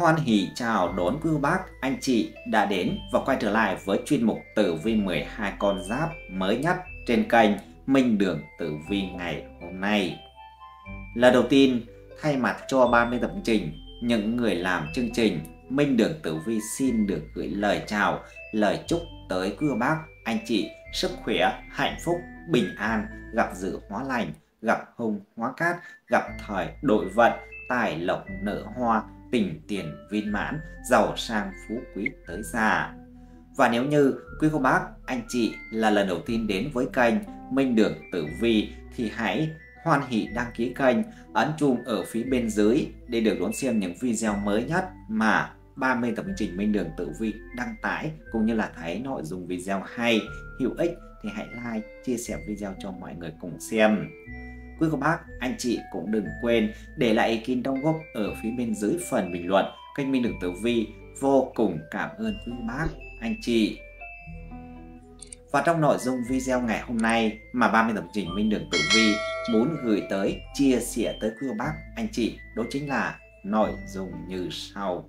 Hoan hỷ chào đón quý bác, anh chị đã đến và quay trở lại với chuyên mục Tử Vi 12 con giáp mới nhất trên kênh Minh Đường Tử Vi ngày hôm nay. Lần đầu tiên, thay mặt cho 30 tập trình, những người làm chương trình Minh Đường Tử Vi xin được gửi lời chào, lời chúc tới quý bác, anh chị sức khỏe, hạnh phúc, bình an, gặp dự hóa lành, gặp hùng hóa cát, gặp thời đội vận, tài lộc nở hoa, tình tiền viên mãn, giàu sang phú quý tới già. Và nếu như quý cô bác, anh chị là lần đầu tiên đến với kênh Minh Đường Tử Vi thì hãy hoan hỷ đăng ký kênh, ấn chuông ở phía bên dưới để được đón xem những video mới nhất mà 30 tập trình Minh Đường Tử Vi đăng tải cũng như là thấy nội dung video hay, hữu ích thì hãy like, chia sẻ video cho mọi người cùng xem. Quý cô bác, anh chị cũng đừng quên để lại ý kiến đóng góp ở phía bên dưới phần bình luận kênh Minh Đường Tử Vi. Vô cùng cảm ơn quý cô bác, anh chị. Và trong nội dung video ngày hôm nay mà 30 đồng trình Minh Đường Tử Vi muốn gửi tới, chia sẻ tới quý cô bác, anh chị đó chính là nội dung như sau.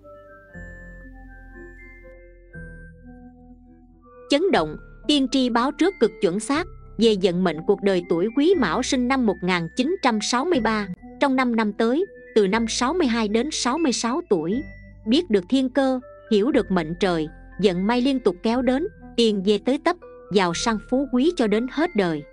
Chấn động, tiên tri báo trước cực chuẩn xác về vận mệnh cuộc đời tuổi Quý Mão sinh năm 1963 trong 5 năm tới, từ năm 62 đến 66 tuổi. Biết được thiên cơ, hiểu được mệnh trời, vận may liên tục kéo đến, tiền về tới tấp, giàu sang phú quý cho đến hết đời.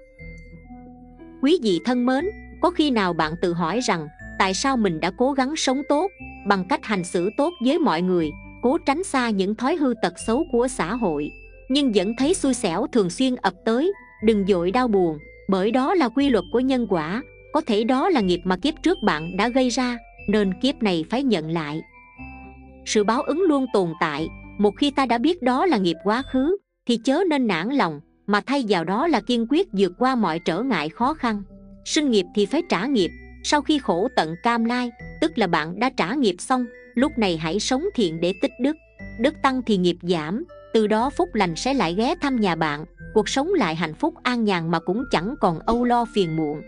Quý vị thân mến, có khi nào bạn tự hỏi rằng tại sao mình đã cố gắng sống tốt bằng cách hành xử tốt với mọi người, cố tránh xa những thói hư tật xấu của xã hội, nhưng vẫn thấy xui xẻo thường xuyên ập tới đừng dội đau buồn, bởi đó là quy luật của nhân quả. Có thể đó là nghiệp mà kiếp trước bạn đã gây ra, nên kiếp này phải nhận lại. Sự báo ứng luôn tồn tại. Một khi ta đã biết đó là nghiệp quá khứ, thì chớ nên nản lòng, mà thay vào đó là kiên quyết vượt qua mọi trở ngại khó khăn. Sinh nghiệp thì phải trả nghiệp. Sau khi khổ tận cam lai, tức là bạn đã trả nghiệp xong, lúc này hãy sống thiện để tích đức. Đức tăng thì nghiệp giảm từ đó phúc lành sẽ lại ghé thăm nhà bạn. Cuộc sống lại hạnh phúc, an nhàn mà cũng chẳng còn âu lo phiền muộn.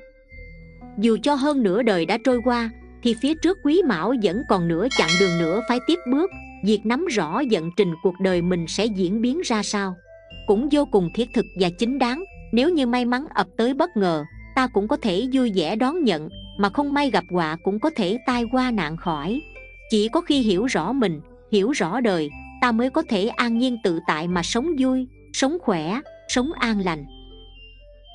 Dù cho hơn nửa đời đã trôi qua, thì phía trước quý mão vẫn còn nửa chặng đường nữa phải tiếp bước. Việc nắm rõ vận trình cuộc đời mình sẽ diễn biến ra sao, cũng vô cùng thiết thực và chính đáng. Nếu như may mắn ập tới bất ngờ, ta cũng có thể vui vẻ đón nhận, mà không may gặp họa cũng có thể tai qua nạn khỏi. Chỉ có khi hiểu rõ mình, hiểu rõ đời ta mới có thể an nhiên tự tại mà sống vui, sống khỏe, sống an lành.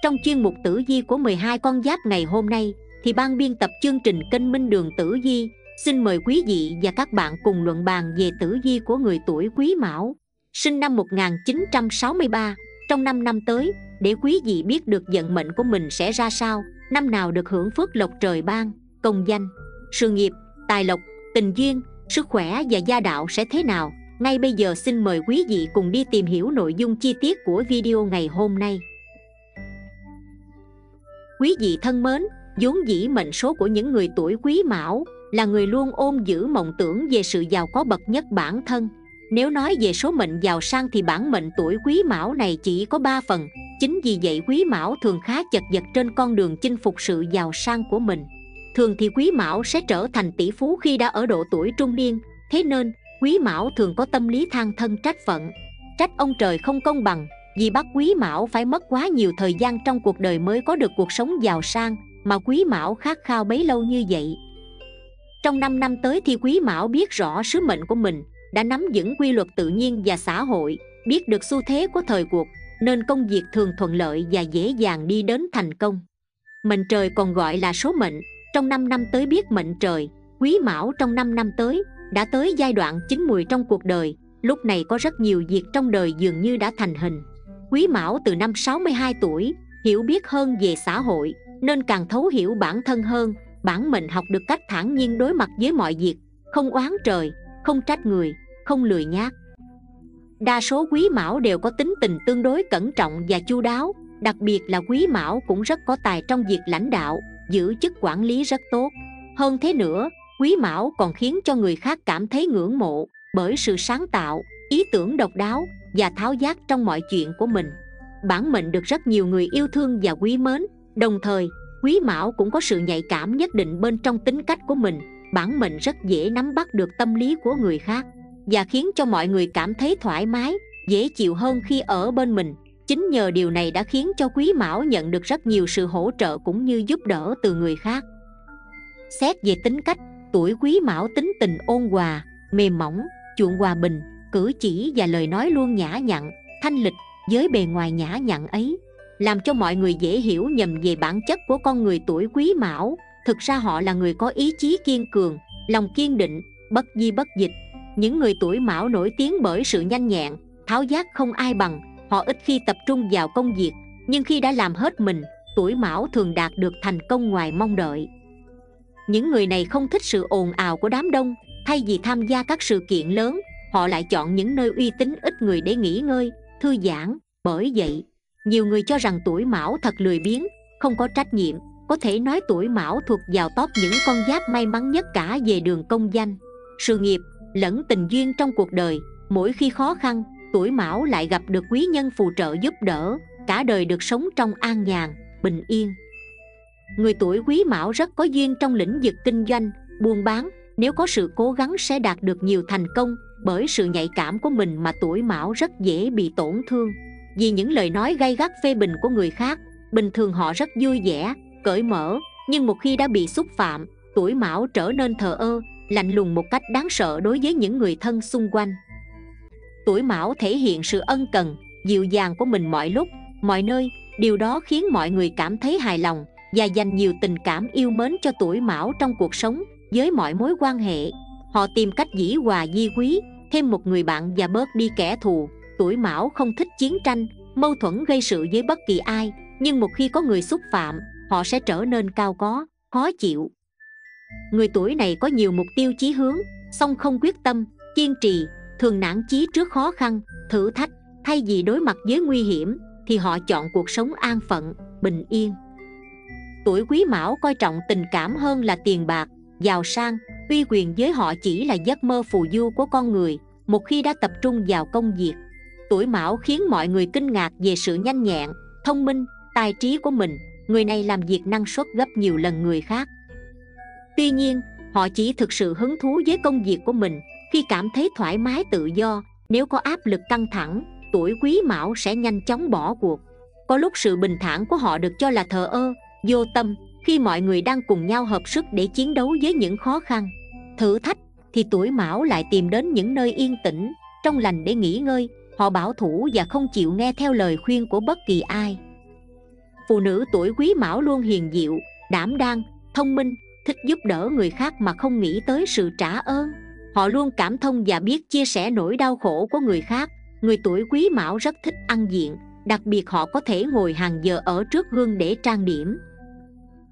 Trong chuyên mục tử di của 12 con giáp ngày hôm nay, thì ban biên tập chương trình kênh minh đường tử di xin mời quý vị và các bạn cùng luận bàn về tử di của người tuổi quý mão, sinh năm 1963 trong 5 năm tới, để quý vị biết được vận mệnh của mình sẽ ra sao, năm nào được hưởng phước lộc trời ban, công danh, sự nghiệp, tài lộc, tình duyên, sức khỏe và gia đạo sẽ thế nào ngay bây giờ xin mời quý vị cùng đi tìm hiểu nội dung chi tiết của video ngày hôm nay. Quý vị thân mến, vốn dĩ mệnh số của những người tuổi quý mão là người luôn ôm giữ mộng tưởng về sự giàu có bậc nhất bản thân. Nếu nói về số mệnh giàu sang thì bản mệnh tuổi quý mão này chỉ có 3 phần Chính vì vậy quý mão thường khá chật vật trên con đường chinh phục sự giàu sang của mình. Thường thì quý mão sẽ trở thành tỷ phú khi đã ở độ tuổi trung niên Thế nên quý mão thường có tâm lý than thân trách phận. Trách ông trời không công bằng, vì bắt quý mão phải mất quá nhiều thời gian trong cuộc đời mới có được cuộc sống giàu sang, mà quý mão khát khao bấy lâu như vậy. Trong 5 năm tới thì quý mão biết rõ sứ mệnh của mình, đã nắm vững quy luật tự nhiên và xã hội, biết được xu thế của thời cuộc, nên công việc thường thuận lợi và dễ dàng đi đến thành công. Mệnh trời còn gọi là số mệnh, trong 5 năm tới biết mệnh trời, quý mão trong 5 năm tới đã tới giai đoạn chín mùi trong cuộc đời, lúc này có rất nhiều việc trong đời dường như đã thành hình. Quý mão từ năm 62 tuổi, hiểu biết hơn về xã hội, nên càng thấu hiểu bản thân hơn, bản mệnh học được cách thản nhiên đối mặt với mọi việc, không oán trời, không trách người, không lười nhác. Đa số quý mão đều có tính tình tương đối cẩn trọng và chu đáo, đặc biệt là quý mão cũng rất có tài trong việc lãnh đạo, giữ chức quản lý rất tốt. Hơn thế nữa quý mão còn khiến cho người khác cảm thấy ngưỡng mộ bởi sự sáng tạo, ý tưởng độc đáo và tháo giác trong mọi chuyện của mình. Bản mệnh được rất nhiều người yêu thương và quý mến, đồng thời, quý mão cũng có sự nhạy cảm nhất định bên trong tính cách của mình. Bản mệnh rất dễ nắm bắt được tâm lý của người khác và khiến cho mọi người cảm thấy thoải mái, dễ chịu hơn khi ở bên mình. Chính nhờ điều này đã khiến cho quý mão nhận được rất nhiều sự hỗ trợ cũng như giúp đỡ từ người khác. Xét về tính cách tuổi quý mão tính tình ôn hòa, mềm mỏng, chuộng hòa bình, cử chỉ và lời nói luôn nhã nhặn, thanh lịch với bề ngoài nhã nhặn ấy, làm cho mọi người dễ hiểu nhầm về bản chất của con người tuổi quý mão. Thực ra họ là người có ý chí kiên cường, lòng kiên định, bất di bất dịch. Những người tuổi mão nổi tiếng bởi sự nhanh nhẹn, tháo giác không ai bằng, họ ít khi tập trung vào công việc, nhưng khi đã làm hết mình, tuổi mão thường đạt được thành công ngoài mong đợi những người này không thích sự ồn ào của đám đông, thay vì tham gia các sự kiện lớn, họ lại chọn những nơi uy tín ít người để nghỉ ngơi, thư giãn. Bởi vậy, nhiều người cho rằng tuổi mão thật lười biếng, không có trách nhiệm, có thể nói tuổi mão thuộc vào top những con giáp may mắn nhất cả về đường công danh, sự nghiệp, lẫn tình duyên trong cuộc đời. Mỗi khi khó khăn, tuổi mão lại gặp được quý nhân phù trợ giúp đỡ, cả đời được sống trong an nhàn, bình yên người tuổi quý mão rất có duyên trong lĩnh vực kinh doanh, buôn bán. Nếu có sự cố gắng sẽ đạt được nhiều thành công bởi sự nhạy cảm của mình mà tuổi mão rất dễ bị tổn thương. Vì những lời nói gay gắt phê bình của người khác, bình thường họ rất vui vẻ, cởi mở. Nhưng một khi đã bị xúc phạm, tuổi mão trở nên thờ ơ, lạnh lùng một cách đáng sợ đối với những người thân xung quanh. Tuổi mão thể hiện sự ân cần, dịu dàng của mình mọi lúc, mọi nơi. Điều đó khiến mọi người cảm thấy hài lòng và dành nhiều tình cảm yêu mến cho tuổi mão trong cuộc sống với mọi mối quan hệ. Họ tìm cách dĩ hòa di quý, thêm một người bạn và bớt đi kẻ thù. Tuổi mão không thích chiến tranh, mâu thuẫn gây sự với bất kỳ ai, nhưng một khi có người xúc phạm, họ sẽ trở nên cao có, khó chịu. Người tuổi này có nhiều mục tiêu chí hướng, song không quyết tâm, kiên trì, thường nản chí trước khó khăn, thử thách thay vì đối mặt với nguy hiểm thì họ chọn cuộc sống an phận, bình yên tuổi quý mão coi trọng tình cảm hơn là tiền bạc, giàu sang, uy quyền với họ chỉ là giấc mơ phù du của con người, một khi đã tập trung vào công việc. Tuổi mão khiến mọi người kinh ngạc về sự nhanh nhẹn, thông minh, tài trí của mình, người này làm việc năng suất gấp nhiều lần người khác. Tuy nhiên, họ chỉ thực sự hứng thú với công việc của mình, khi cảm thấy thoải mái tự do, nếu có áp lực căng thẳng, tuổi quý mão sẽ nhanh chóng bỏ cuộc. Có lúc sự bình thản của họ được cho là thờ ơ vô tâm, khi mọi người đang cùng nhau hợp sức để chiến đấu với những khó khăn. Thử thách, thì tuổi mão lại tìm đến những nơi yên tĩnh, trong lành để nghỉ ngơi. Họ bảo thủ và không chịu nghe theo lời khuyên của bất kỳ ai. Phụ nữ tuổi quý mão luôn hiền diệu đảm đang, thông minh, thích giúp đỡ người khác mà không nghĩ tới sự trả ơn. Họ luôn cảm thông và biết chia sẻ nỗi đau khổ của người khác. Người tuổi quý mão rất thích ăn diện, đặc biệt họ có thể ngồi hàng giờ ở trước gương để trang điểm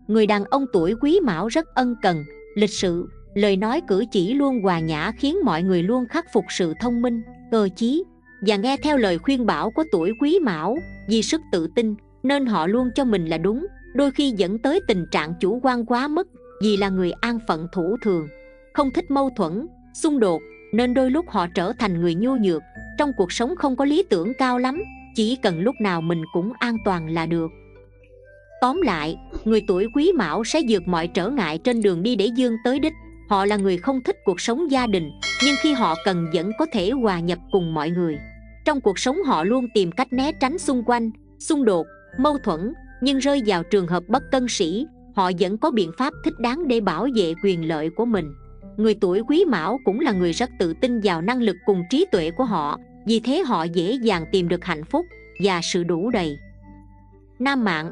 người đàn ông tuổi quý mão rất ân cần, lịch sự, lời nói cử chỉ luôn hòa nhã khiến mọi người luôn khắc phục sự thông minh, cơ chí và nghe theo lời khuyên bảo của tuổi quý mão vì sức tự tin nên họ luôn cho mình là đúng. Đôi khi dẫn tới tình trạng chủ quan quá mức vì là người an phận thủ thường, không thích mâu thuẫn, xung đột nên đôi lúc họ trở thành người nhu nhược. Trong cuộc sống không có lý tưởng cao lắm, chỉ cần lúc nào mình cũng an toàn là được tóm lại, người tuổi quý mão sẽ vượt mọi trở ngại trên đường đi để dương tới đích. Họ là người không thích cuộc sống gia đình, nhưng khi họ cần vẫn có thể hòa nhập cùng mọi người. Trong cuộc sống họ luôn tìm cách né tránh xung quanh, xung đột, mâu thuẫn, nhưng rơi vào trường hợp bất cân sĩ, họ vẫn có biện pháp thích đáng để bảo vệ quyền lợi của mình. Người tuổi quý mão cũng là người rất tự tin vào năng lực cùng trí tuệ của họ, vì thế họ dễ dàng tìm được hạnh phúc và sự đủ đầy. Nam mạng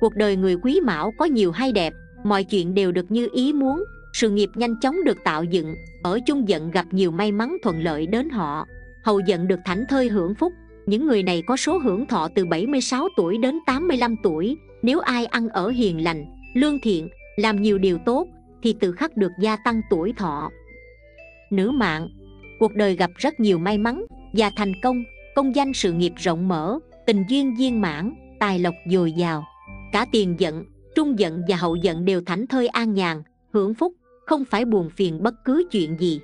cuộc đời người quý mão có nhiều hay đẹp, mọi chuyện đều được như ý muốn, sự nghiệp nhanh chóng được tạo dựng, ở chung giận gặp nhiều may mắn thuận lợi đến họ. Hầu giận được thảnh thơi hưởng phúc, những người này có số hưởng thọ từ 76 tuổi đến 85 tuổi, nếu ai ăn ở hiền lành, lương thiện, làm nhiều điều tốt, thì tự khắc được gia tăng tuổi thọ. Nữ mạng, cuộc đời gặp rất nhiều may mắn, và thành công công danh sự nghiệp rộng mở, tình duyên viên mãn, tài lộc dồi dào cả tiền giận trung giận và hậu giận đều thảnh thơi an nhàn hưởng phúc không phải buồn phiền bất cứ chuyện gì.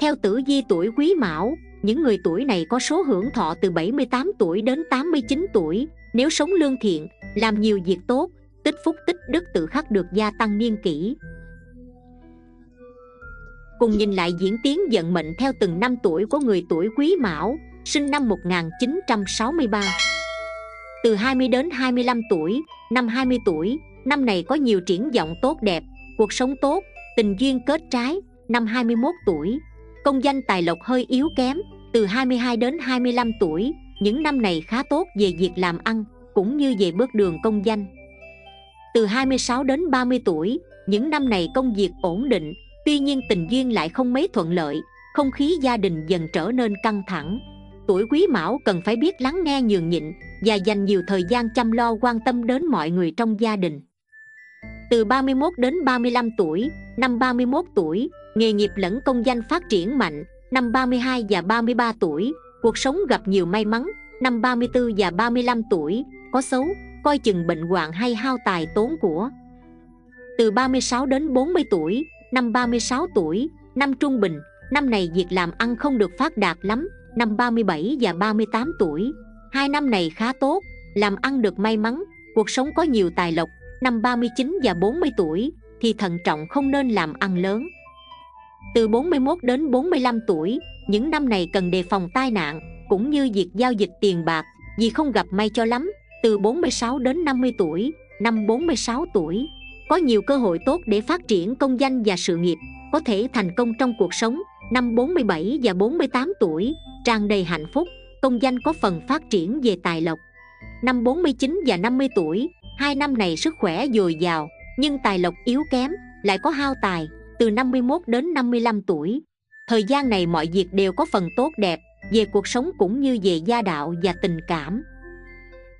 Theo tử di tuổi quý mão những người tuổi này có số hưởng thọ từ 78 tuổi đến 89 tuổi. Nếu sống lương thiện làm nhiều việc tốt tích phúc tích đức tự khắc được gia tăng niên kỷ. Cùng nhìn lại diễn tiến vận mệnh theo từng năm tuổi của người tuổi Quý Mão, sinh năm 1963. Từ 20 đến 25 tuổi, năm 20 tuổi, năm này có nhiều triển vọng tốt đẹp, cuộc sống tốt, tình duyên kết trái, năm 21 tuổi, công danh tài lộc hơi yếu kém, từ 22 đến 25 tuổi, những năm này khá tốt về việc làm ăn, cũng như về bước đường công danh. Từ 26 đến 30 tuổi, những năm này công việc ổn định, tuy nhiên tình duyên lại không mấy thuận lợi, không khí gia đình dần trở nên căng thẳng. Tuổi quý mão cần phải biết lắng nghe nhường nhịn và dành nhiều thời gian chăm lo quan tâm đến mọi người trong gia đình. Từ 31 đến 35 tuổi, năm 31 tuổi, nghề nghiệp lẫn công danh phát triển mạnh, năm 32 và 33 tuổi, cuộc sống gặp nhiều may mắn, năm 34 và 35 tuổi, có xấu, coi chừng bệnh hoạn hay hao tài tốn của. Từ 36 đến 40 tuổi, năm 36 tuổi, năm trung bình, năm này việc làm ăn không được phát đạt lắm, năm 37 và 38 tuổi. Hai năm này khá tốt, làm ăn được may mắn, cuộc sống có nhiều tài lộc, năm 39 và 40 tuổi thì thận trọng không nên làm ăn lớn. Từ 41 đến 45 tuổi, những năm này cần đề phòng tai nạn, cũng như việc giao dịch tiền bạc, vì không gặp may cho lắm. Từ 46 đến 50 tuổi, năm 46 tuổi, có nhiều cơ hội tốt để phát triển công danh và sự nghiệp, có thể thành công trong cuộc sống. Năm 47 và 48 tuổi, tràn đầy hạnh phúc, công danh có phần phát triển về tài lộc. Năm 49 và 50 tuổi, hai năm này sức khỏe dồi dào, nhưng tài lộc yếu kém, lại có hao tài, từ 51 đến 55 tuổi. Thời gian này mọi việc đều có phần tốt đẹp, về cuộc sống cũng như về gia đạo và tình cảm.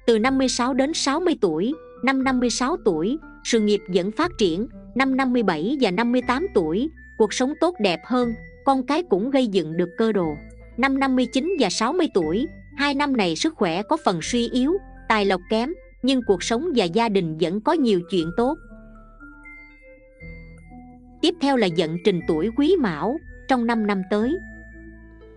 Từ 56 đến 60 tuổi, năm 56 tuổi, sự nghiệp vẫn phát triển, năm 57 và 58 tuổi, cuộc sống tốt đẹp hơn, con cái cũng gây dựng được cơ đồ. Năm 59 và 60 tuổi, hai năm này sức khỏe có phần suy yếu, tài lộc kém, nhưng cuộc sống và gia đình vẫn có nhiều chuyện tốt. Tiếp theo là vận trình tuổi Quý Mão trong 5 năm tới.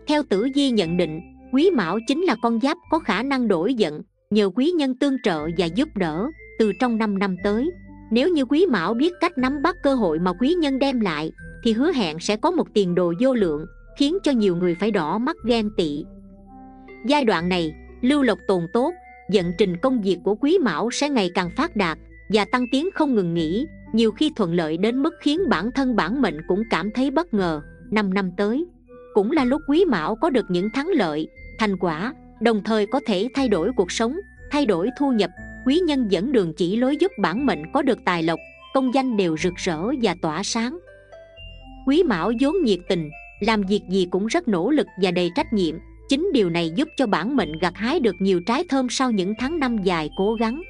Theo Tử Di nhận định, Quý Mão chính là con giáp có khả năng đổi vận, nhờ quý nhân tương trợ và giúp đỡ từ trong 5 năm tới. Nếu như Quý Mão biết cách nắm bắt cơ hội mà quý nhân đem lại, thì hứa hẹn sẽ có một tiền đồ vô lượng, khiến cho nhiều người phải đỏ mắt ghen tị. Giai đoạn này, lưu lộc tồn tốt, vận trình công việc của Quý Mão sẽ ngày càng phát đạt và tăng tiến không ngừng nghỉ, nhiều khi thuận lợi đến mức khiến bản thân bản mệnh cũng cảm thấy bất ngờ. năm năm tới, cũng là lúc Quý Mão có được những thắng lợi, thành quả, đồng thời có thể thay đổi cuộc sống, thay đổi thu nhập, quý nhân dẫn đường chỉ lối giúp bản mệnh có được tài lộc, công danh đều rực rỡ và tỏa sáng. Quý Mão vốn nhiệt tình, làm việc gì cũng rất nỗ lực và đầy trách nhiệm, chính điều này giúp cho bản mệnh gặt hái được nhiều trái thơm sau những tháng năm dài cố gắng.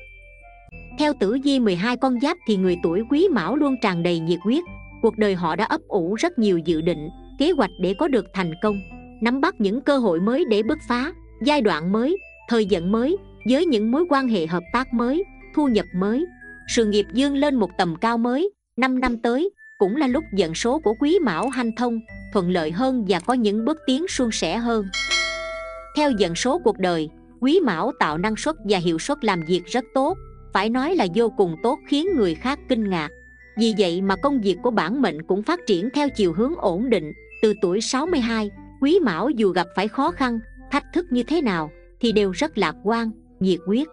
Theo tử vi 12 con giáp thì người tuổi quý mão luôn tràn đầy nhiệt huyết, cuộc đời họ đã ấp ủ rất nhiều dự định, kế hoạch để có được thành công, nắm bắt những cơ hội mới để bứt phá, giai đoạn mới, thời vận mới, với những mối quan hệ hợp tác mới, thu nhập mới, sự nghiệp dương lên một tầm cao mới, 5 năm tới cũng là lúc vận số của quý mão hanh thông, thuận lợi hơn và có những bước tiến suôn sẻ hơn. Theo vận số cuộc đời, quý mão tạo năng suất và hiệu suất làm việc rất tốt, phải nói là vô cùng tốt khiến người khác kinh ngạc. Vì vậy mà công việc của bản mệnh cũng phát triển theo chiều hướng ổn định, từ tuổi 62, quý mão dù gặp phải khó khăn, thách thức như thế nào thì đều rất lạc quan, nhiệt huyết.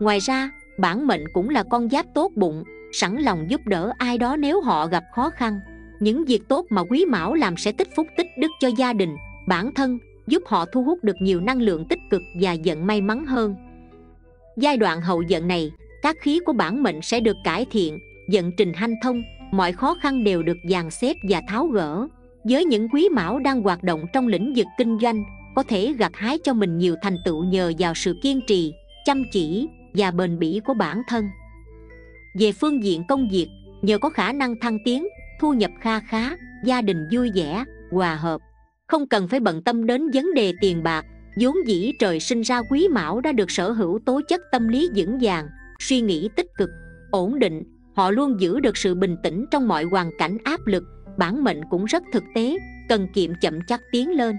Ngoài ra, bản mệnh cũng là con giáp tốt bụng, sẵn lòng giúp đỡ ai đó nếu họ gặp khó khăn. Những việc tốt mà quý mão làm sẽ tích phúc tích đức cho gia đình, bản thân, giúp họ thu hút được nhiều năng lượng tích cực và giận may mắn hơn. Giai đoạn hậu vận này, các khí của bản mệnh sẽ được cải thiện, vận trình hanh thông, mọi khó khăn đều được dàn xếp và tháo gỡ. Với những quý mão đang hoạt động trong lĩnh vực kinh doanh, có thể gặt hái cho mình nhiều thành tựu nhờ vào sự kiên trì, chăm chỉ và bền bỉ của bản thân. Về phương diện công việc, nhờ có khả năng thăng tiến, thu nhập kha khá, gia đình vui vẻ, hòa hợp, không cần phải bận tâm đến vấn đề tiền bạc, vốn dĩ trời sinh ra quý mão đã được sở hữu tố chất tâm lý vững vàng, suy nghĩ tích cực, ổn định, họ luôn giữ được sự bình tĩnh trong mọi hoàn cảnh áp lực, bản mệnh cũng rất thực tế, cần kiệm chậm chắc tiến lên.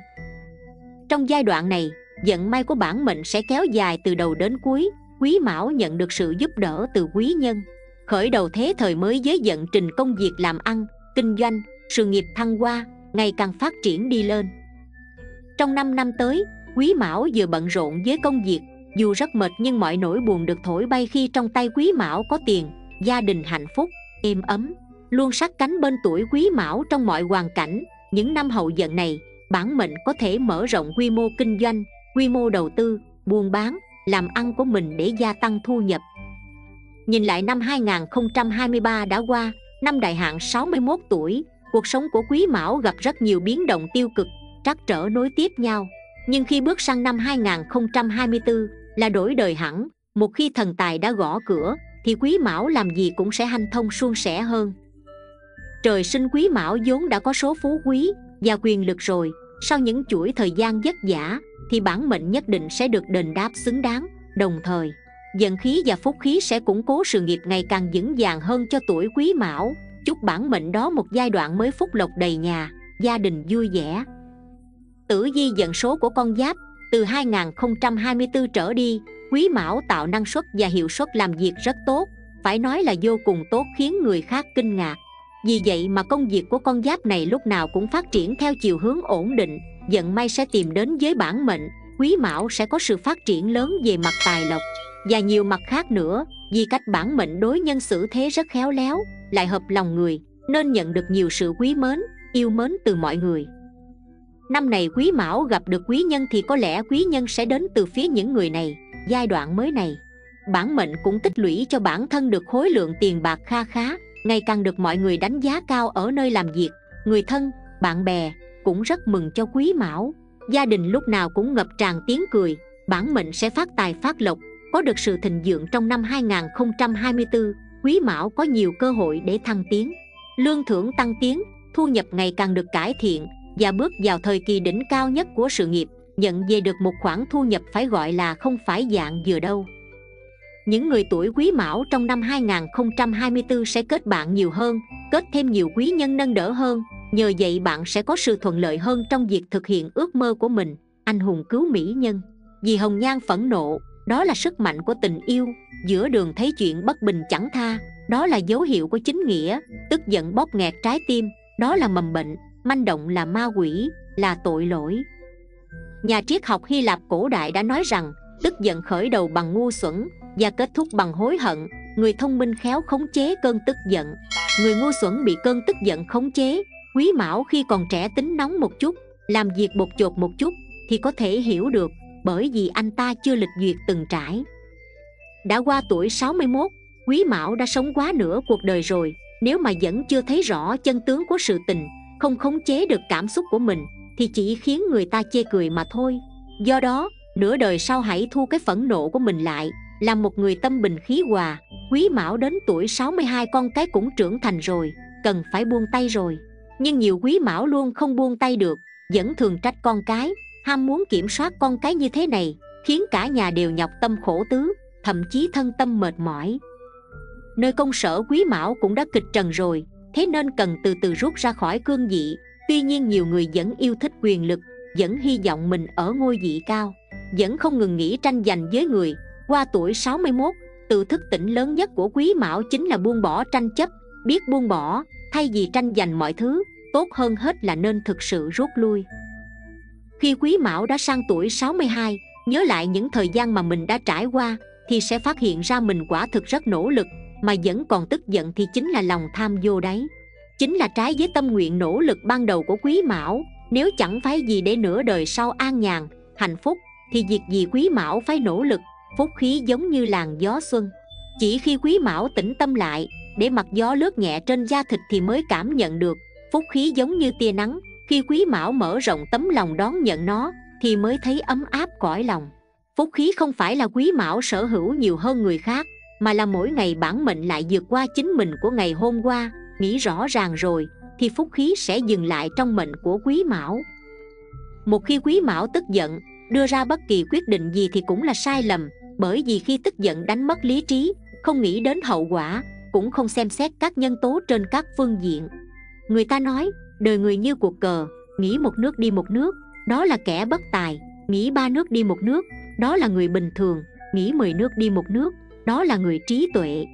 Trong giai đoạn này, vận may của bản mệnh sẽ kéo dài từ đầu đến cuối, quý mão nhận được sự giúp đỡ từ quý nhân, khởi đầu thế thời mới với vận trình công việc làm ăn, kinh doanh, sự nghiệp thăng hoa ngày càng phát triển đi lên. Trong 5 năm tới quý mão vừa bận rộn với công việc dù rất mệt nhưng mọi nỗi buồn được thổi bay khi trong tay quý mão có tiền gia đình hạnh phúc êm ấm. Luôn sát cánh bên tuổi quý mão trong mọi hoàn cảnh những năm hậu dận này bản mệnh có thể mở rộng quy mô kinh doanh, quy mô đầu tư, buôn bán, làm ăn của mình để gia tăng thu nhập. Nhìn lại năm 2023 đã qua, năm đại hạn 61 tuổi, cuộc sống của quý mão gặp rất nhiều biến động tiêu cực, trắc trở nối tiếp nhau. Nhưng khi bước sang năm 2024 là đổi đời hẳn, một khi thần tài đã gõ cửa, thì quý mão làm gì cũng sẽ hanh thông suôn sẻ hơn. Trời sinh quý mão vốn đã có số phú quý và quyền lực rồi. Sau những chuỗi thời gian vất vả, thì bản mệnh nhất định sẽ được đền đáp xứng đáng. Đồng thời, dần khí và phúc khí sẽ củng cố sự nghiệp ngày càng vững vàng hơn cho tuổi quý mão. Chúc bản mệnh đó một giai đoạn mới phúc lộc đầy nhà, gia đình vui vẻ. Tử di dần số của con giáp, từ 2024 trở đi, quý mão tạo năng suất và hiệu suất làm việc rất tốt. Phải nói là vô cùng tốt, khiến người khác kinh ngạc vì vậy mà công việc của con giáp này lúc nào cũng phát triển theo chiều hướng ổn định vận may sẽ tìm đến với bản mệnh, quý mão sẽ có sự phát triển lớn về mặt tài lộc, và nhiều mặt khác nữa, vì cách bản mệnh đối nhân xử thế rất khéo léo, lại hợp lòng người, nên nhận được nhiều sự quý mến, yêu mến từ mọi người. Năm này quý mão gặp được quý nhân thì có lẽ quý nhân sẽ đến từ phía những người này, giai đoạn mới này. Bản mệnh cũng tích lũy cho bản thân được khối lượng tiền bạc kha khá ngày càng được mọi người đánh giá cao ở nơi làm việc, người thân, bạn bè cũng rất mừng cho quý mão. Gia đình lúc nào cũng ngập tràn tiếng cười, bản mệnh sẽ phát tài phát lộc, có được sự thịnh vượng trong năm 2024 quý mão có nhiều cơ hội để thăng tiến. Lương thưởng tăng tiến, thu nhập ngày càng được cải thiện và bước vào thời kỳ đỉnh cao nhất của sự nghiệp, nhận về được một khoản thu nhập phải gọi là không phải dạng vừa đâu những người tuổi quý mão trong năm 2024 sẽ kết bạn nhiều hơn, kết thêm nhiều quý nhân nâng đỡ hơn. Nhờ vậy bạn sẽ có sự thuận lợi hơn trong việc thực hiện ước mơ của mình. Anh hùng cứu mỹ nhân. Vì hồng nhan phẫn nộ, đó là sức mạnh của tình yêu. Giữa đường thấy chuyện bất bình chẳng tha, đó là dấu hiệu của chính nghĩa. Tức giận bóp nghẹt trái tim, đó là mầm bệnh. Manh động là ma quỷ, là tội lỗi. Nhà triết học hy lạp cổ đại đã nói rằng, tức giận khởi đầu bằng ngu xuẩn và kết thúc bằng hối hận. Người thông minh khéo khống chế cơn tức giận. Người ngu xuẩn bị cơn tức giận khống chế. Quý mão khi còn trẻ tính nóng một chút, làm việc bột chột một chút, thì có thể hiểu được, bởi vì anh ta chưa lịch duyệt từng trải. Đã qua tuổi 61 quý mão đã sống quá nửa cuộc đời rồi. Nếu mà vẫn chưa thấy rõ chân tướng của sự tình, không khống chế được cảm xúc của mình, thì chỉ khiến người ta chê cười mà thôi. Do đó, nửa đời sau hãy thu cái phẫn nộ của mình lại làm một người tâm bình khí hòa, quý mão đến tuổi 62 con cái cũng trưởng thành rồi, cần phải buông tay rồi. Nhưng nhiều quý mão luôn không buông tay được, vẫn thường trách con cái, ham muốn kiểm soát con cái như thế này, khiến cả nhà đều nhọc tâm khổ tứ, thậm chí thân tâm mệt mỏi. Nơi công sở quý mão cũng đã kịch trần rồi, thế nên cần từ từ rút ra khỏi cương vị. Tuy nhiên nhiều người vẫn yêu thích quyền lực, vẫn hy vọng mình ở ngôi vị cao, vẫn không ngừng nghĩ tranh giành với người qua tuổi 61 tự thức tỉnh lớn nhất của quý mão chính là buông bỏ tranh chấp, biết buông bỏ, thay vì tranh giành mọi thứ, tốt hơn hết là nên thực sự rút lui. Khi quý mão đã sang tuổi 62 nhớ lại những thời gian mà mình đã trải qua, thì sẽ phát hiện ra mình quả thực rất nỗ lực, mà vẫn còn tức giận thì chính là lòng tham vô đáy. Chính là trái với tâm nguyện nỗ lực ban đầu của quý mão, nếu chẳng phải gì để nửa đời sau an nhàn, hạnh phúc, thì việc gì quý mão phải nỗ lực? Phúc khí giống như làn gió xuân. Chỉ khi quý mão tĩnh tâm lại, để mặt gió lướt nhẹ trên da thịt thì mới cảm nhận được. Phúc khí giống như tia nắng, khi quý mão mở rộng tấm lòng đón nhận nó, thì mới thấy ấm áp cõi lòng. Phúc khí không phải là quý mão sở hữu nhiều hơn người khác, mà là mỗi ngày bản mệnh lại vượt qua chính mình của ngày hôm qua. Nghĩ rõ ràng rồi, thì phúc khí sẽ dừng lại trong mệnh của quý mão. Một khi quý mão tức giận, đưa ra bất kỳ quyết định gì thì cũng là sai lầm bởi vì khi tức giận đánh mất lý trí, không nghĩ đến hậu quả, cũng không xem xét các nhân tố trên các phương diện. Người ta nói, đời người như cuộc cờ, nghĩ một nước đi một nước, đó là kẻ bất tài, nghĩ ba nước đi một nước, đó là người bình thường, nghĩ 10 nước đi một nước, đó là người trí tuệ.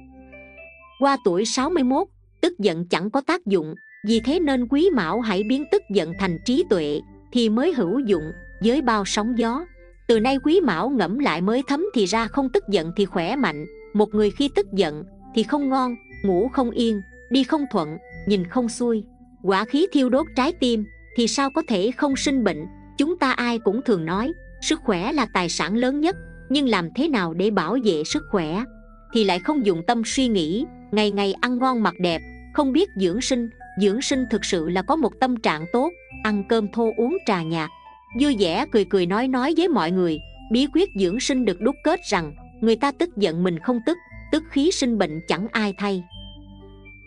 Qua tuổi 61 tức giận chẳng có tác dụng, vì thế nên quý mão hãy biến tức giận thành trí tuệ, thì mới hữu dụng, với bao sóng gió từ nay quý mão ngẫm lại mới thấm thì ra không tức giận thì khỏe mạnh. Một người khi tức giận thì không ngon, ngủ không yên, đi không thuận, nhìn không xuôi. Quả khí thiêu đốt trái tim thì sao có thể không sinh bệnh? Chúng ta ai cũng thường nói, sức khỏe là tài sản lớn nhất, nhưng làm thế nào để bảo vệ sức khỏe? Thì lại không dùng tâm suy nghĩ, ngày ngày ăn ngon mặc đẹp, không biết dưỡng sinh. Dưỡng sinh thực sự là có một tâm trạng tốt, ăn cơm thô uống trà nhạt vui vẻ cười cười nói nói với mọi người, bí quyết dưỡng sinh được đúc kết rằng, người ta tức giận mình không tức tức khí sinh bệnh chẳng ai thay.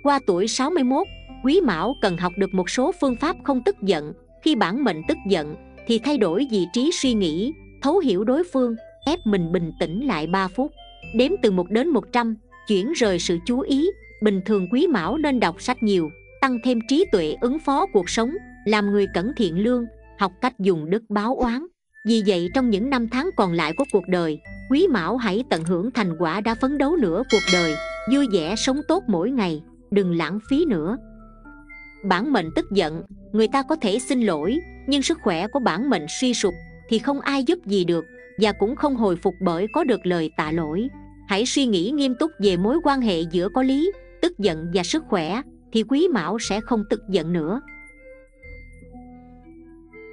Qua tuổi 61 quý mão cần học được một số phương pháp không tức giận, khi bản mệnh tức giận, thì thay đổi vị trí suy nghĩ, thấu hiểu đối phương, ép mình bình tĩnh lại 3 phút. Đếm từ 1 đến 100 chuyển rời sự chú ý, bình thường quý mão nên đọc sách nhiều, tăng thêm trí tuệ ứng phó cuộc sống, làm người cẩn thiện lương học cách dùng đức báo oán. Vì vậy trong những năm tháng còn lại của cuộc đời, quý mão hãy tận hưởng thành quả đã phấn đấu nửa cuộc đời, vui vẻ sống tốt mỗi ngày, đừng lãng phí nữa. Bản mệnh tức giận, người ta có thể xin lỗi, nhưng sức khỏe của bản mệnh suy sụp thì không ai giúp gì được và cũng không hồi phục bởi có được lời tạ lỗi. Hãy suy nghĩ nghiêm túc về mối quan hệ giữa có lý, tức giận và sức khỏe thì quý mão sẽ không tức giận nữa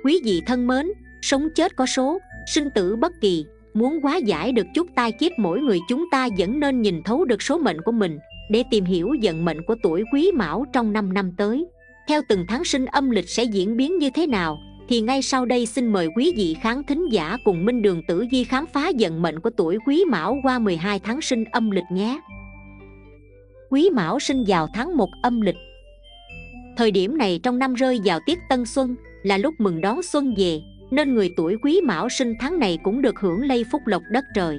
quý vị thân mến, sống chết có số, sinh tử bất kỳ muốn hóa giải được chút tai kiếp, mỗi người chúng ta vẫn nên nhìn thấu được số mệnh của mình để tìm hiểu vận mệnh của tuổi quý mão trong 5 năm tới theo từng tháng sinh, âm lịch sẽ diễn biến như thế nào, thì ngay sau đây xin mời quý vị khán thính giả cùng Minh Đường Tử Di khám phá vận mệnh của tuổi Quý Mão qua 12 tháng sinh âm lịch nhé. Quý Mão sinh vào tháng 1 âm lịch. Thời điểm này trong năm rơi vào tiết Tân Xuân là lúc mừng đón xuân về, nên người tuổi Quý Mão sinh tháng này cũng được hưởng lây phúc lộc đất trời.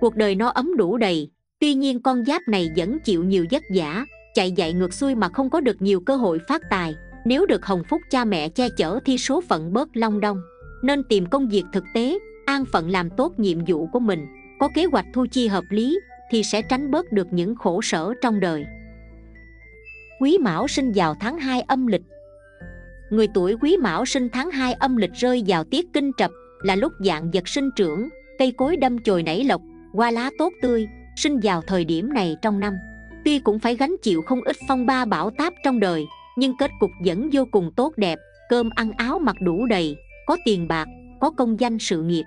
Cuộc đời nó ấm đủ đầy, tuy nhiên con giáp này vẫn chịu nhiều vất vả, chạy dạy ngược xuôi mà không có được nhiều cơ hội phát tài. Nếu được hồng phúc cha mẹ che chở thì số phận bớt long đong nên tìm công việc thực tế an phận làm tốt nhiệm vụ của mình. Có kế hoạch thu chi hợp lý thì sẽ tránh bớt được những khổ sở trong đời. Quý Mão sinh vào tháng 2 âm lịch Người tuổi Quý Mão sinh tháng 2 âm lịch rơi vào tiết kinh trập là lúc dạng vật sinh trưởng, cây cối đâm chồi nảy lộc, hoa lá tốt tươi, sinh vào thời điểm này trong năm. Tuy cũng phải gánh chịu không ít phong ba bão táp trong đời, nhưng kết cục vẫn vô cùng tốt đẹp cơm ăn áo mặc đủ đầy có tiền bạc có công danh sự nghiệp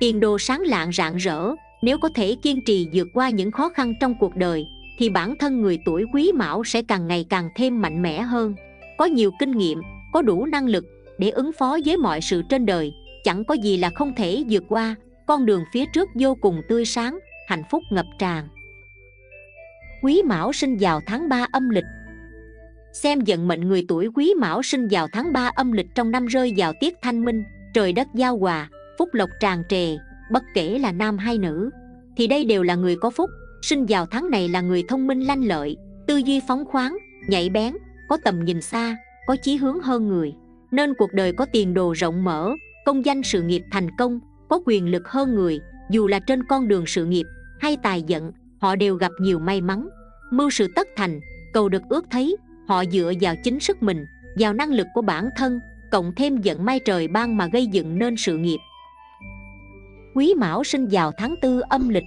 tiền đồ sáng lạng rạng rỡ nếu có thể kiên trì vượt qua những khó khăn trong cuộc đời thì bản thân người tuổi quý mão sẽ càng ngày càng thêm mạnh mẽ hơn có nhiều kinh nghiệm có đủ năng lực để ứng phó với mọi sự trên đời. Chẳng có gì là không thể vượt qua. Con đường phía trước vô cùng tươi sáng, hạnh phúc ngập tràn. Quý mão sinh vào tháng 3 âm lịch. Xem vận mệnh người tuổi quý mão sinh vào tháng 3 âm lịch trong năm rơi vào tiết thanh minh, trời đất giao hòa, phúc lộc tràn trề, bất kể là nam hay nữ, thì đây đều là người có phúc. Sinh vào tháng này là người thông minh lanh lợi, tư duy phóng khoáng, nhạy bén, có tầm nhìn xa có chí hướng hơn người, nên cuộc đời có tiền đồ rộng mở, công danh sự nghiệp thành công, có quyền lực hơn người, dù là trên con đường sự nghiệp hay tài vận họ đều gặp nhiều may mắn. Mưu sự tất thành, cầu được ước thấy, họ dựa vào chính sức mình, vào năng lực của bản thân, cộng thêm vận may trời ban mà gây dựng nên sự nghiệp. Quý mão sinh vào tháng 4 âm lịch.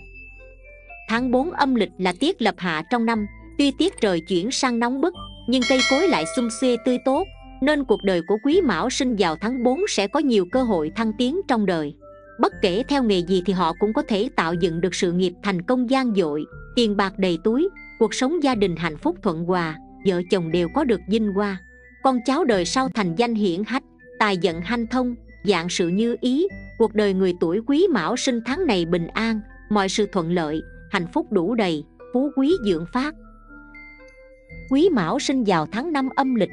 Tháng 4 âm lịch là tiết lập hạ trong năm, tuy tiết trời chuyển sang nóng bức nhưng cây cối lại xum xuê tươi tốt, nên cuộc đời của quý mão sinh vào tháng 4 sẽ có nhiều cơ hội thăng tiến trong đời. Bất kể theo nghề gì thì họ cũng có thể tạo dựng được sự nghiệp thành công gian dội, tiền bạc đầy túi, cuộc sống gia đình hạnh phúc thuận hòa, vợ chồng đều có được vinh hoa. Con cháu đời sau thành danh hiển hách, tài vận hanh thông, dạng sự như ý, cuộc đời người tuổi quý mão sinh tháng này bình an, mọi sự thuận lợi, hạnh phúc đủ đầy, phú quý dưỡng phát quý mão sinh vào tháng 5 âm lịch.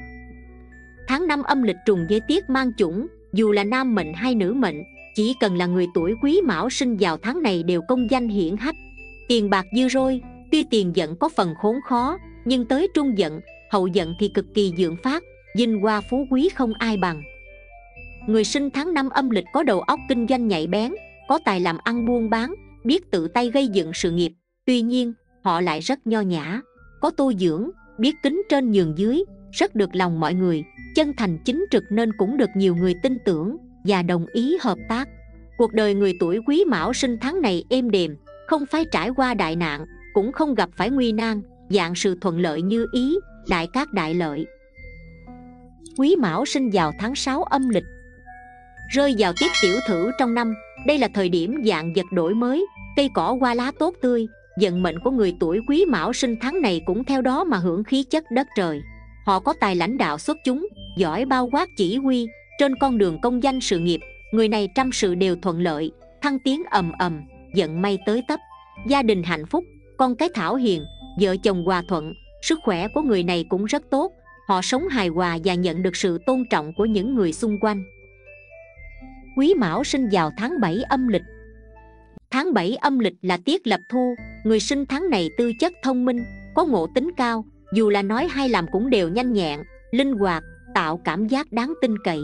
Tháng 5 âm lịch trùng với tiết mang chủng, dù là nam mệnh hay nữ mệnh, chỉ cần là người tuổi quý mão sinh vào tháng này đều công danh hiển hách. Tiền bạc dư rôi, tuy tiền giận có phần khốn khó, nhưng tới trung giận, hậu giận thì cực kỳ dưỡng phát dinh hoa phú quý không ai bằng. Người sinh tháng năm âm lịch có đầu óc kinh doanh nhạy bén, có tài làm ăn buôn bán, biết tự tay gây dựng sự nghiệp. Tuy nhiên, họ lại rất nho nhã, có tu dưỡng biết kính trên nhường dưới, rất được lòng mọi người, chân thành chính trực nên cũng được nhiều người tin tưởng và đồng ý hợp tác. Cuộc đời người tuổi quý mão sinh tháng này êm đềm, không phải trải qua đại nạn, cũng không gặp phải nguy nan, dạng sự thuận lợi như ý, đại cát đại lợi. Quý mão sinh vào tháng 6 âm lịch. Rơi vào tiết tiểu thử trong năm, đây là thời điểm dạng vật đổi mới, cây cỏ hoa lá tốt tươi vận mệnh của người tuổi quý mão sinh tháng này cũng theo đó mà hưởng khí chất đất trời. Họ có tài lãnh đạo xuất chúng, giỏi bao quát chỉ huy, trên con đường công danh sự nghiệp, người này trăm sự đều thuận lợi, thăng tiến ầm ầm, vận may tới tấp. Gia đình hạnh phúc, con cái thảo hiền, vợ chồng hòa thuận, sức khỏe của người này cũng rất tốt. Họ sống hài hòa và nhận được sự tôn trọng của những người xung quanh. Quý mão sinh vào tháng 7 âm lịch. Tháng 7 âm lịch là tiết lập thu người sinh tháng này tư chất thông minh, có ngộ tính cao, dù là nói hay làm cũng đều nhanh nhẹn, linh hoạt, tạo cảm giác đáng tin cậy.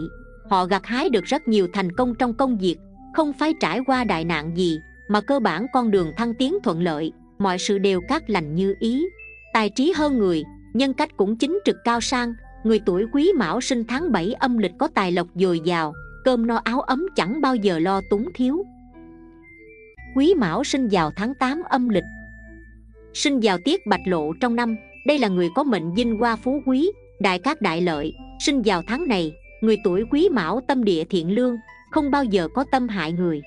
Họ gặt hái được rất nhiều thành công trong công việc, không phải trải qua đại nạn gì, mà cơ bản con đường thăng tiến thuận lợi, mọi sự đều cát lành như ý. Tài trí hơn người, nhân cách cũng chính trực cao sang, người tuổi quý mão sinh tháng 7 âm lịch có tài lộc dồi dào, cơm no áo ấm chẳng bao giờ lo túng thiếu quý mão sinh vào tháng 8 âm lịch. Sinh vào tiết bạch lộ trong năm, đây là người có mệnh dinh hoa phú quý, đại cát đại lợi. Sinh vào tháng này, người tuổi quý mão tâm địa thiện lương, không bao giờ có tâm hại người.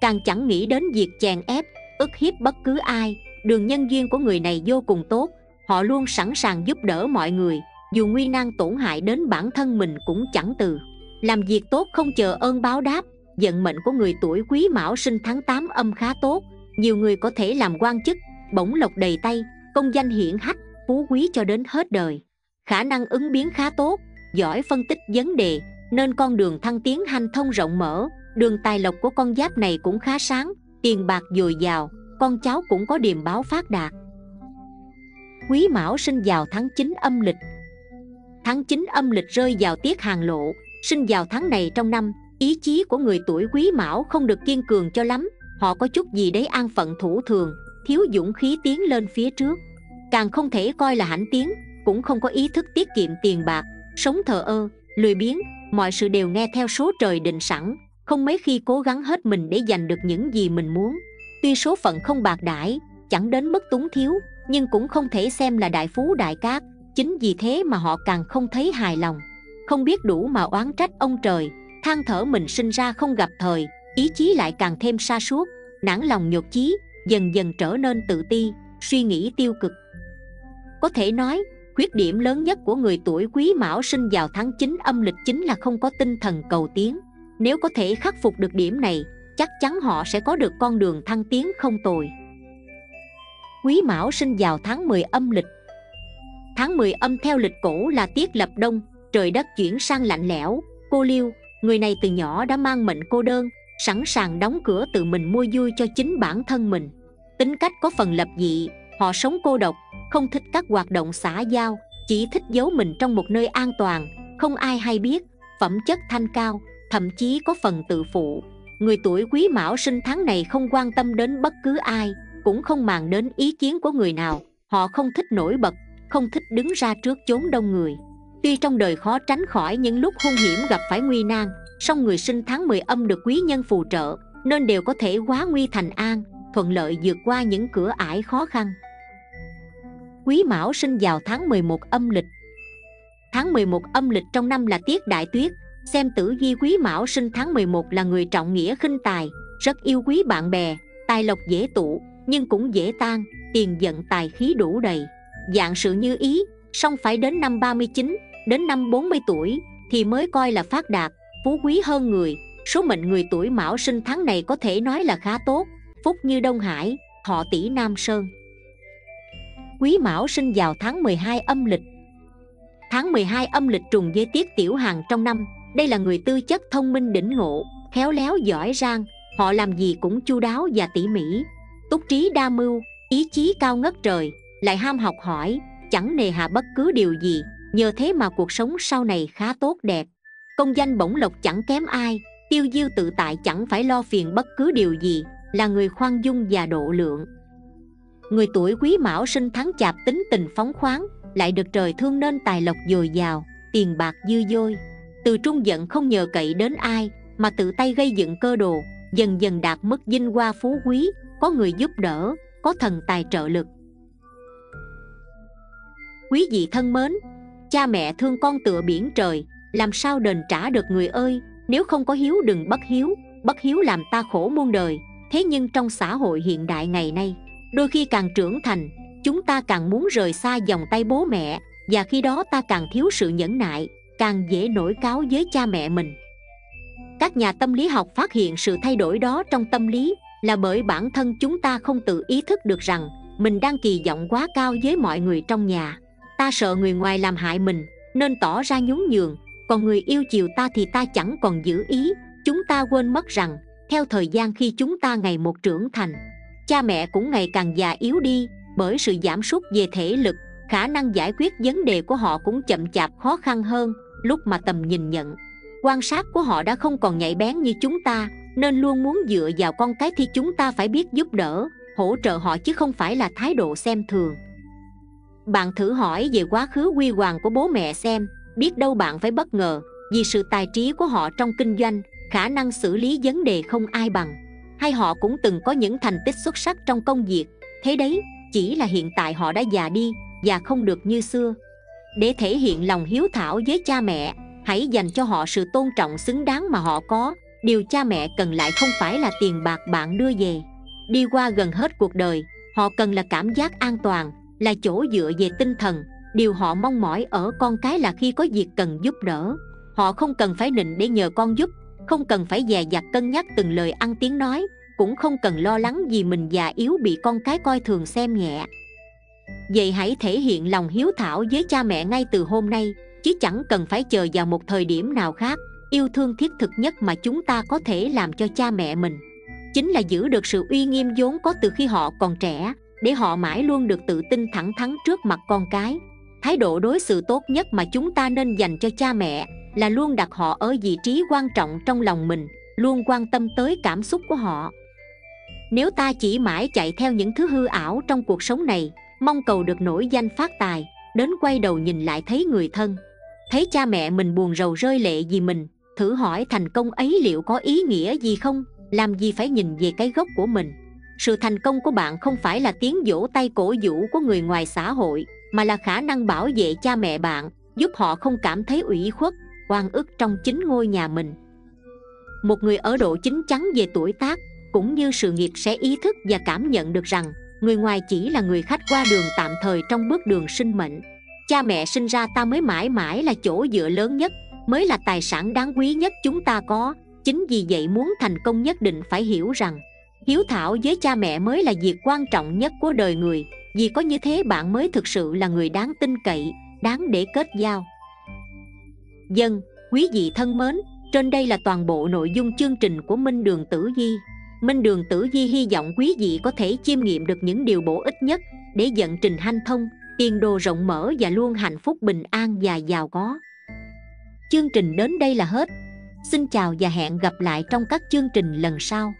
Càng chẳng nghĩ đến việc chèn ép, ức hiếp bất cứ ai, đường nhân duyên của người này vô cùng tốt, họ luôn sẵn sàng giúp đỡ mọi người, dù nguy nan tổn hại đến bản thân mình cũng chẳng từ. Làm việc tốt không chờ ơn báo đáp vận mệnh của người tuổi quý mão sinh tháng 8 âm khá tốt. Nhiều người có thể làm quan chức, bổng lộc đầy tay, công danh hiển hách, phú quý cho đến hết đời. Khả năng ứng biến khá tốt, giỏi phân tích vấn đề, nên con đường thăng tiến hành thông rộng mở. Đường tài lộc của con giáp này cũng khá sáng, tiền bạc dồi dào, con cháu cũng có điềm báo phát đạt. Quý mão sinh vào tháng 9 âm lịch. Tháng 9 âm lịch rơi vào tiết hàng lộ, sinh vào tháng này trong năm ý chí của người tuổi quý mão không được kiên cường cho lắm, họ có chút gì đấy an phận thủ thường, thiếu dũng khí tiến lên phía trước. Càng không thể coi là hãnh tiến, cũng không có ý thức tiết kiệm tiền bạc, sống thờ ơ, lười biếng, mọi sự đều nghe theo số trời định sẵn, không mấy khi cố gắng hết mình để giành được những gì mình muốn. Tuy số phận không bạc đãi, chẳng đến mức túng thiếu, nhưng cũng không thể xem là đại phú đại cát, chính vì thế mà họ càng không thấy hài lòng. Không biết đủ mà oán trách ông trời than thở mình sinh ra không gặp thời, ý chí lại càng thêm sa suốt, nản lòng nhột chí, dần dần trở nên tự ti, suy nghĩ tiêu cực. Có thể nói, khuyết điểm lớn nhất của người tuổi quý mão sinh vào tháng 9 âm lịch chính là không có tinh thần cầu tiến. Nếu có thể khắc phục được điểm này, chắc chắn họ sẽ có được con đường thăng tiến không tồi. Quý mão sinh vào tháng 10 âm lịch. Tháng 10 âm theo lịch cổ là tiết lập đông, trời đất chuyển sang lạnh lẽo, cô liêu người này từ nhỏ đã mang mệnh cô đơn, sẵn sàng đóng cửa tự mình mua vui cho chính bản thân mình. Tính cách có phần lập dị, họ sống cô độc, không thích các hoạt động xã giao, chỉ thích giấu mình trong một nơi an toàn, không ai hay biết, phẩm chất thanh cao, thậm chí có phần tự phụ. Người tuổi quý mão sinh tháng này không quan tâm đến bất cứ ai, cũng không màng đến ý kiến của người nào, họ không thích nổi bật, không thích đứng ra trước chốn đông người tuy trong đời khó tránh khỏi những lúc hung hiểm gặp phải nguy nan, song người sinh tháng 10 âm được quý nhân phù trợ, nên đều có thể hóa nguy thành an, thuận lợi vượt qua những cửa ải khó khăn. Quý Mão sinh vào tháng 11 âm lịch. Tháng 11 âm lịch trong năm là tiết đại tuyết, Xem tử vi Quý Mão sinh tháng 11 là người trọng nghĩa khinh tài, Rất yêu quý bạn bè, Tài lộc dễ tụ, nhưng cũng dễ tan, Tiền giận tài khí đủ đầy. Dạng sự như ý, song phải đến năm 39 Đến năm 40 tuổi Thì mới coi là phát đạt, Phú quý hơn người. Số mệnh người tuổi Mão sinh tháng này có thể nói là khá tốt. Phúc như Đông Hải, Thọ tỷ Nam Sơn. Quý Mão sinh vào tháng 12 âm lịch. Tháng 12 âm lịch trùng với tiết tiểu hàng trong năm. Đây là người tư chất thông minh đỉnh ngộ, Khéo léo giỏi giang. Họ làm gì cũng chu đáo và tỉ mỉ. Túc trí đa mưu, Ý chí cao ngất trời. Lại ham học hỏi, Chẳng nề hà bất cứ điều gì. Nhờ thế mà cuộc sống sau này khá tốt đẹp. Công danh bổng lộc chẳng kém ai, Tiêu diêu tự tại chẳng phải lo phiền bất cứ điều gì, Là người khoan dung và độ lượng. Người tuổi quý mão sinh tháng chạp tính tình phóng khoáng, lại được trời thương nên tài lộc dồi dào, tiền bạc dư dôi. Từ trung giận không nhờ cậy đến ai, mà tự tay gây dựng cơ đồ, dần dần đạt mức vinh hoa phú quý, có người giúp đỡ, có thần tài trợ lực. Quý vị thân mến cha mẹ thương con tựa biển trời, làm sao đền trả được người ơi? Nếu không có hiếu đừng bất hiếu bất hiếu làm ta khổ muôn đời. Thế nhưng trong xã hội hiện đại ngày nay, đôi khi càng trưởng thành, chúng ta càng muốn rời xa dòng tay bố mẹ, và khi đó ta càng thiếu sự nhẫn nại, càng dễ nổi cáo với cha mẹ mình. Các nhà tâm lý học phát hiện sự thay đổi đó trong tâm lý là bởi bản thân chúng ta không tự ý thức được rằng mình đang kỳ vọng quá cao với mọi người trong nhà ta sợ người ngoài làm hại mình, nên tỏ ra nhún nhường. Còn người yêu chiều ta thì ta chẳng còn giữ ý. Chúng ta quên mất rằng, theo thời gian khi chúng ta ngày một trưởng thành, cha mẹ cũng ngày càng già yếu đi. Bởi sự giảm sút về thể lực, khả năng giải quyết vấn đề của họ cũng chậm chạp khó khăn hơn. Lúc mà tầm nhìn nhận, quan sát của họ đã không còn nhạy bén như chúng ta, nên luôn muốn dựa vào con cái thì chúng ta phải biết giúp đỡ, hỗ trợ họ chứ không phải là thái độ xem thường bạn thử hỏi về quá khứ huy hoàng của bố mẹ xem, biết đâu bạn phải bất ngờ vì sự tài trí của họ trong kinh doanh, khả năng xử lý vấn đề không ai bằng. Hay họ cũng từng có những thành tích xuất sắc trong công việc, thế đấy, chỉ là hiện tại họ đã già đi và không được như xưa. Để thể hiện lòng hiếu thảo với cha mẹ, hãy dành cho họ sự tôn trọng xứng đáng mà họ có. Điều cha mẹ cần lại không phải là tiền bạc bạn đưa về. Đi qua gần hết cuộc đời, họ cần là cảm giác an toàn là chỗ dựa về tinh thần. Điều họ mong mỏi ở con cái là khi có việc cần giúp đỡ. Họ không cần phải nịnh để nhờ con giúp, không cần phải dè dặt cân nhắc từng lời ăn tiếng nói, cũng không cần lo lắng vì mình già yếu bị con cái coi thường xem nhẹ. Vậy hãy thể hiện lòng hiếu thảo với cha mẹ ngay từ hôm nay, chứ chẳng cần phải chờ vào một thời điểm nào khác. Yêu thương thiết thực nhất mà chúng ta có thể làm cho cha mẹ mình, chính là giữ được sự uy nghiêm vốn có từ khi họ còn trẻ để họ mãi luôn được tự tin thẳng thắn trước mặt con cái. Thái độ đối xử tốt nhất mà chúng ta nên dành cho cha mẹ là luôn đặt họ ở vị trí quan trọng trong lòng mình, luôn quan tâm tới cảm xúc của họ. Nếu ta chỉ mãi chạy theo những thứ hư ảo trong cuộc sống này, mong cầu được nổi danh phát tài, đến quay đầu nhìn lại thấy người thân, thấy cha mẹ mình buồn rầu rơi lệ vì mình, thử hỏi thành công ấy liệu có ý nghĩa gì không? Làm gì phải nhìn về cái gốc của mình? Sự thành công của bạn không phải là tiếng vỗ tay cổ vũ của người ngoài xã hội, mà là khả năng bảo vệ cha mẹ bạn, giúp họ không cảm thấy ủy khuất, oan ức trong chính ngôi nhà mình. Một người ở độ chín chắn về tuổi tác, cũng như sự nghiệp sẽ ý thức và cảm nhận được rằng, người ngoài chỉ là người khách qua đường tạm thời trong bước đường sinh mệnh. Cha mẹ sinh ra ta mới mãi mãi là chỗ dựa lớn nhất, mới là tài sản đáng quý nhất chúng ta có. Chính vì vậy muốn thành công nhất định phải hiểu rằng hiếu thảo với cha mẹ mới là việc quan trọng nhất của đời người, vì có như thế bạn mới thực sự là người đáng tin cậy, đáng để kết giao. Dân, quý vị thân mến, trên đây là toàn bộ nội dung chương trình của minh đường tử di. Minh đường tử di hy vọng quý vị có thể chiêm nghiệm được những điều bổ ích nhất để dẫn trình hanh thông, tiền đồ rộng mở và luôn hạnh phúc bình an và giàu có. Chương trình đến đây là hết. Xin chào và hẹn gặp lại trong các chương trình lần sau.